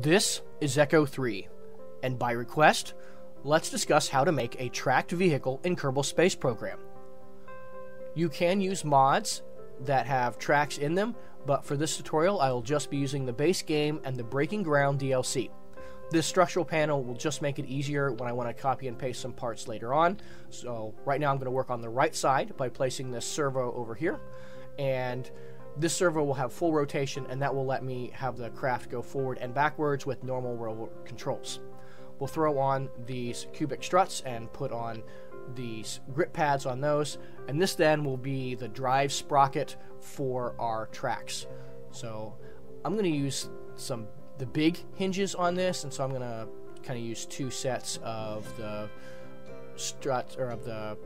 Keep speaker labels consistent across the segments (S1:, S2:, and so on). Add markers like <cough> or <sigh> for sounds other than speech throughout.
S1: This is Echo 3, and by request, let's discuss how to make a tracked vehicle in Kerbal Space Program. You can use mods that have tracks in them, but for this tutorial I will just be using the base game and the Breaking Ground DLC. This structural panel will just make it easier when I want to copy and paste some parts later on. So right now I'm going to work on the right side by placing this servo over here, and this servo will have full rotation and that will let me have the craft go forward and backwards with normal roll controls. We'll throw on these cubic struts and put on these grip pads on those, and this then will be the drive sprocket for our tracks. So I'm going to use some the big hinges on this, and so I'm going to kind of use two sets of the struts or of the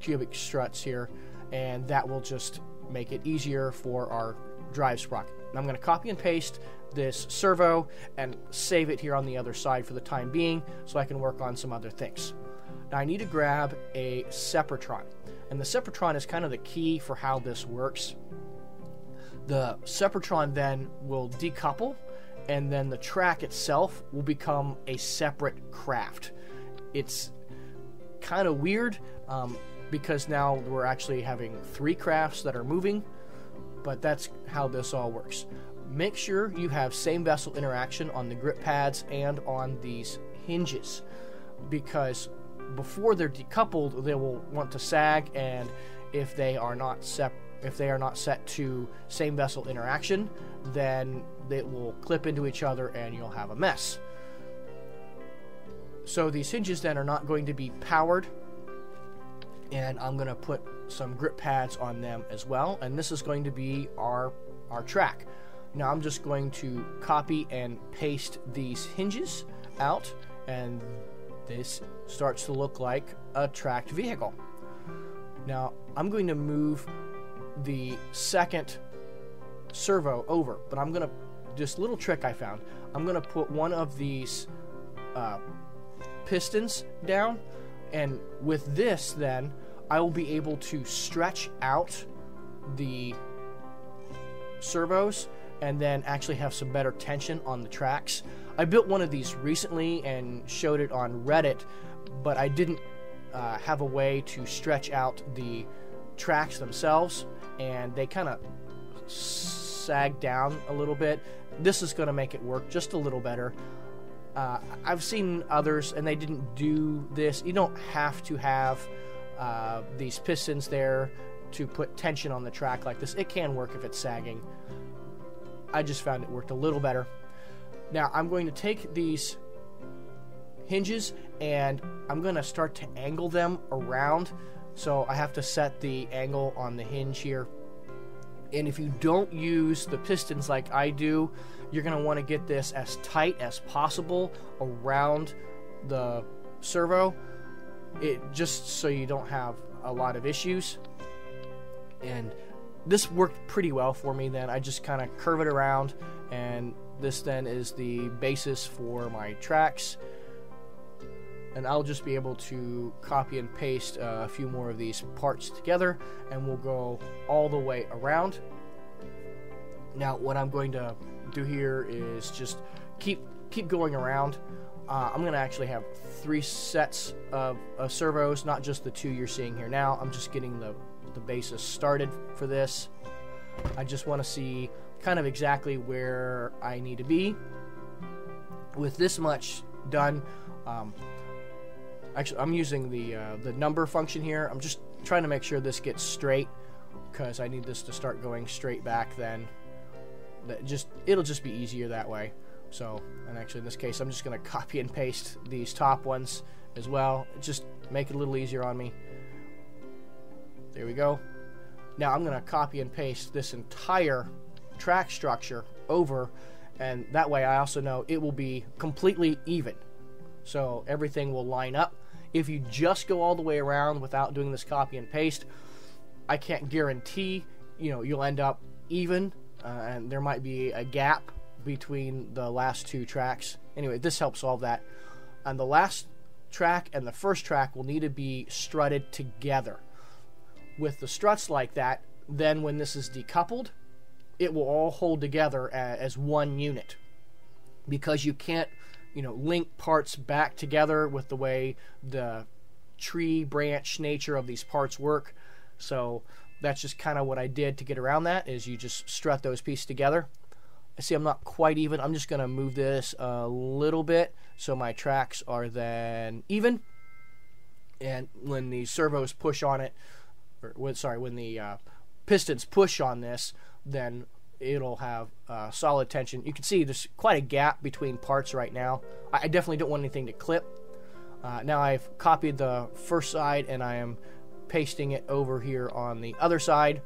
S1: cubic struts here, and that will just make it easier for our drive sprocket. And I'm going to copy and paste this servo and save it here on the other side for the time being so I can work on some other things. Now I need to grab a Separatron. And the Separatron is kind of the key for how this works. The Separatron then will decouple and then the track itself will become a separate craft. It's kind of weird um, because now we're actually having three crafts that are moving, but that's how this all works. Make sure you have same vessel interaction on the grip pads and on these hinges because before they're decoupled, they will want to sag, and if they are not set, if they are not set to same vessel interaction, then they will clip into each other, and you'll have a mess. So these hinges then are not going to be powered, and I'm going to put some grip pads on them as well, and this is going to be our our track. Now I'm just going to copy and paste these hinges out, and this starts to look like a tracked vehicle. Now, I'm going to move the second servo over, but I'm going to, this little trick I found, I'm going to put one of these uh, pistons down, and with this, then, I will be able to stretch out the servos and then actually have some better tension on the tracks. I built one of these recently and showed it on Reddit, but I didn't uh, have a way to stretch out the tracks themselves, and they kind of sag down a little bit. This is going to make it work just a little better. Uh, I've seen others, and they didn't do this. You don't have to have uh, these pistons there to put tension on the track like this. It can work if it's sagging. I just found it worked a little better. Now I'm going to take these hinges and I'm going to start to angle them around. So I have to set the angle on the hinge here. And if you don't use the pistons like I do, you're going to want to get this as tight as possible around the servo. It just so you don't have a lot of issues. And this worked pretty well for me then. I just kind of curve it around and this then is the basis for my tracks. And I'll just be able to copy and paste uh, a few more of these parts together and we'll go all the way around. Now what I'm going to do here is just keep keep going around. Uh, I'm going to actually have three sets of, of servos, not just the two you're seeing here now. I'm just getting the the basis started for this. I just want to see kind of exactly where I need to be. With this much done, um, actually I'm using the uh, the number function here. I'm just trying to make sure this gets straight because I need this to start going straight back then. That just it'll just be easier that way. So, and actually in this case, I'm just going to copy and paste these top ones as well. Just make it a little easier on me. There we go. Now I'm going to copy and paste this entire track structure over and that way I also know it will be completely even. So everything will line up. If you just go all the way around without doing this copy and paste, I can't guarantee, you know, you'll end up even uh, and there might be a gap between the last two tracks. Anyway, this helps solve that. And the last track and the first track will need to be strutted together with the struts like that, then when this is decoupled, it will all hold together as one unit. because you can't, you know, link parts back together with the way the tree branch nature of these parts work. So that's just kind of what I did to get around that is you just strut those pieces together. See I'm not quite even. I'm just going to move this a little bit so my tracks are then even. And when the servos push on it, or when, sorry, when the uh, pistons push on this, then it'll have uh, solid tension. You can see there's quite a gap between parts right now. I definitely don't want anything to clip. Uh, now I've copied the first side and I am pasting it over here on the other side.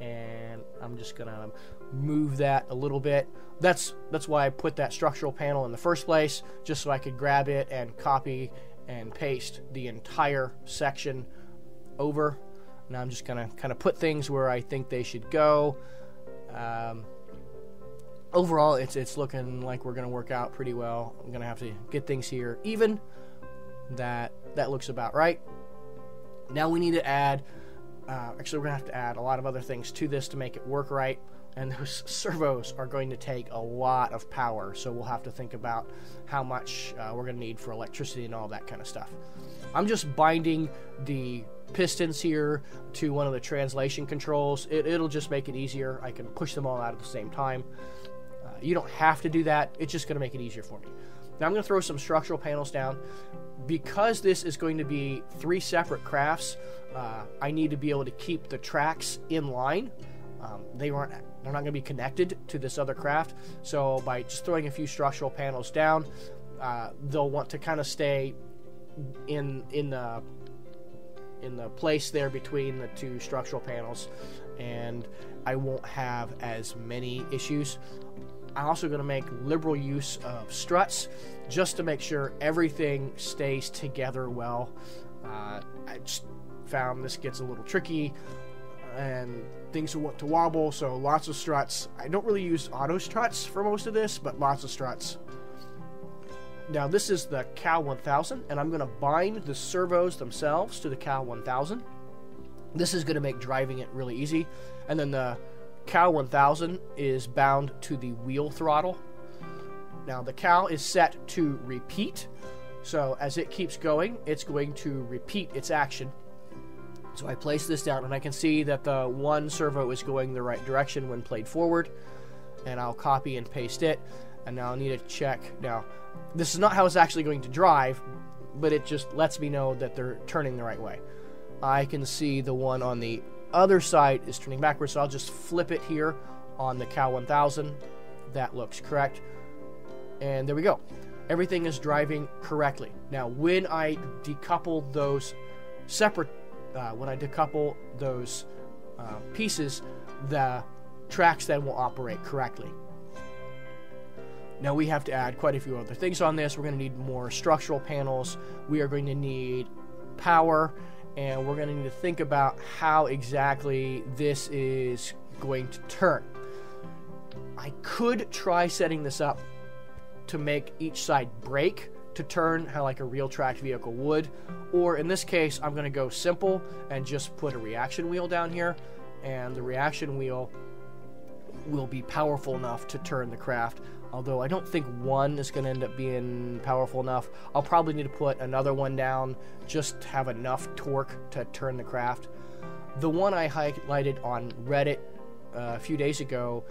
S1: And I'm just going to move that a little bit. That's that's why I put that structural panel in the first place, just so I could grab it and copy and paste the entire section over. Now I'm just gonna kind of put things where I think they should go. Um, overall, it's it's looking like we're gonna work out pretty well. I'm gonna have to get things here even. That that looks about right. Now we need to add. Uh, actually, we're gonna have to add a lot of other things to this to make it work right. And <laughs> those servos are going to take a lot of power so we'll have to think about how much uh, we're going to need for electricity and all that kind of stuff. I'm just binding the pistons here to one of the translation controls. It, will just make it easier. I can push them all out at the same time. Uh, you don't have to do that. It's just going to make it easier for me now i'm going to throw some structural panels down because this is going to be three separate crafts uh, i need to be able to keep the tracks in line um, they weren't they're not going to be connected to this other craft. So by just throwing a few structural panels down, uh, they'll want to kind of stay in in the in the place there between the two structural panels, and I won't have as many issues. I'm also going to make liberal use of struts just to make sure everything stays together well. Uh, I just found this gets a little tricky and things will want to wobble, so lots of struts. I don't really use auto struts for most of this, but lots of struts. Now this is the KAL 1000, and I'm going to bind the servos themselves to the KAL 1000. This is going to make driving it really easy. And then the KAL 1000 is bound to the wheel throttle. Now the KAL is set to repeat, so as it keeps going, it's going to repeat its action so I place this down and I can see that the one servo is going the right direction when played forward. And I'll copy and paste it. And now I'll need to check. Now, this is not how it's actually going to drive, but it just lets me know that they're turning the right way. I can see the one on the other side is turning backwards, so I'll just flip it here on the KAL 1000. That looks correct. And there we go. Everything is driving correctly. Now, when I decouple those separate uh, when I decouple those uh, pieces, the tracks then will operate correctly. Now we have to add quite a few other things on this. We're going to need more structural panels. We are going to need power, and we're going to need to think about how exactly this is going to turn. I could try setting this up to make each side brake to turn how like a real tracked vehicle would. Or in this case, I'm going to go simple and just put a reaction wheel down here. And the reaction wheel will be powerful enough to turn the craft. Although I don't think one is going to end up being powerful enough. I'll probably need to put another one down just to have enough torque to turn the craft. The one I highlighted on Reddit uh, a few days ago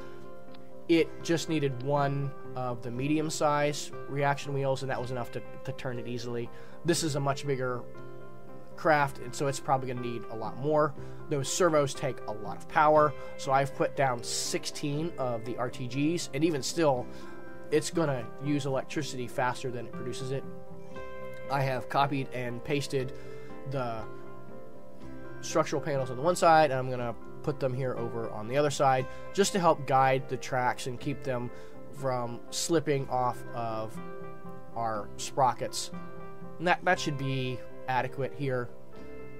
S1: it just needed one of the medium size reaction wheels, and that was enough to, to turn it easily. This is a much bigger craft, and so it's probably going to need a lot more. Those servos take a lot of power, so I've put down 16 of the RTGs, and even still, it's going to use electricity faster than it produces it. I have copied and pasted the structural panels on the one side, and I'm going to put them here over on the other side just to help guide the tracks and keep them from slipping off of our sprockets. And that, that should be adequate here.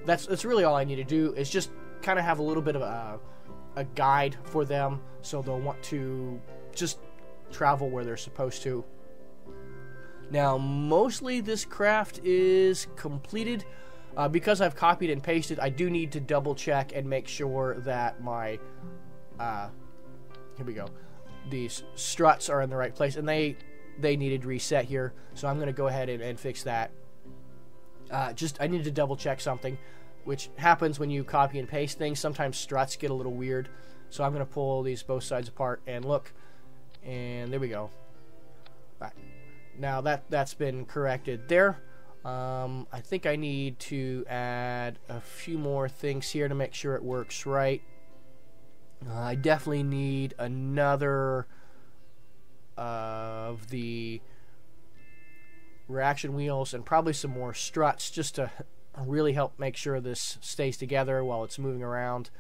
S1: That's, that's really all I need to do is just kind of have a little bit of a, a guide for them so they'll want to just travel where they're supposed to. Now, mostly this craft is completed. Uh, because I've copied and pasted, I do need to double check and make sure that my, uh, here we go, these struts are in the right place. And they, they needed reset here. So I'm going to go ahead and, and fix that. Uh, just I needed to double check something, which happens when you copy and paste things. Sometimes struts get a little weird. So I'm going to pull these both sides apart and look. And there we go. Right. Now that that's been corrected there. Um, I think I need to add a few more things here to make sure it works right. Uh, I definitely need another of the reaction wheels and probably some more struts just to really help make sure this stays together while it's moving around.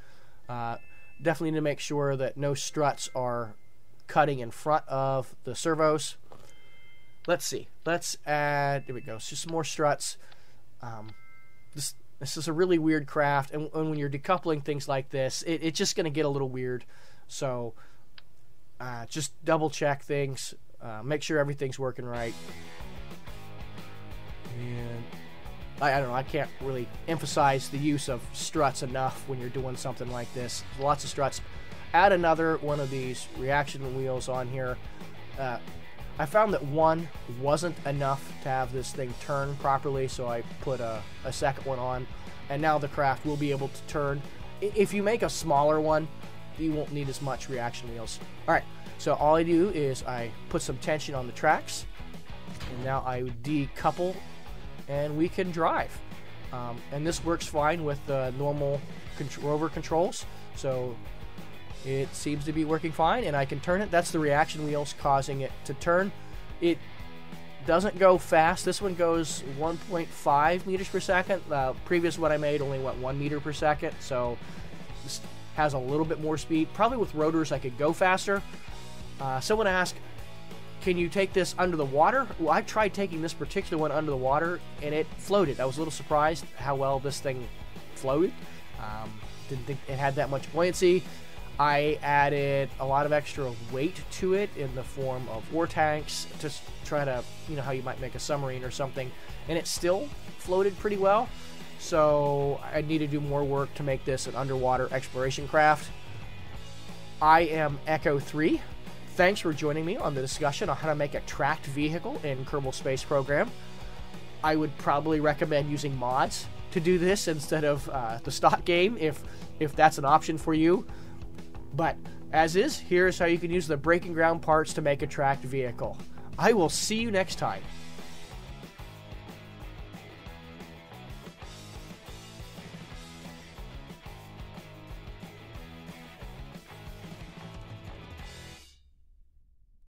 S1: Uh, definitely need to make sure that no struts are cutting in front of the servos. Let's see. Let's add. There we go. So some more struts. Um, this this is a really weird craft, and, and when you're decoupling things like this, it, it's just going to get a little weird. So uh, just double check things, uh, make sure everything's working right. And I, I, don't know, I can't really emphasize the use of struts enough when you're doing something like this. Lots of struts. Add another one of these reaction wheels on here. Uh, I found that one wasn't enough to have this thing turn properly, so I put a, a second one on, and now the craft will be able to turn. If you make a smaller one, you won't need as much reaction wheels. Alright, so all I do is I put some tension on the tracks, and now I decouple, and we can drive. Um, and this works fine with the normal rover controls, so it seems to be working fine, and I can turn it. That's the reaction wheels causing it to turn. It doesn't go fast. This one goes 1.5 meters per second. The previous one I made only went 1 meter per second, so this has a little bit more speed. Probably with rotors I could go faster. Uh, someone asked, can you take this under the water? Well, I tried taking this particular one under the water, and it floated. I was a little surprised how well this thing floated. Um, didn't think it had that much buoyancy. I added a lot of extra weight to it in the form of ore tanks to try to, you know, how you might make a submarine or something, and it still floated pretty well. So I need to do more work to make this an underwater exploration craft. I am Echo 3. Thanks for joining me on the discussion on how to make a tracked vehicle in Kerbal Space Program. I would probably recommend using mods to do this instead of uh, the stock game if if that's an option for you. But as is, here's how you can use the breaking ground parts to make a tracked vehicle. I will see you next time.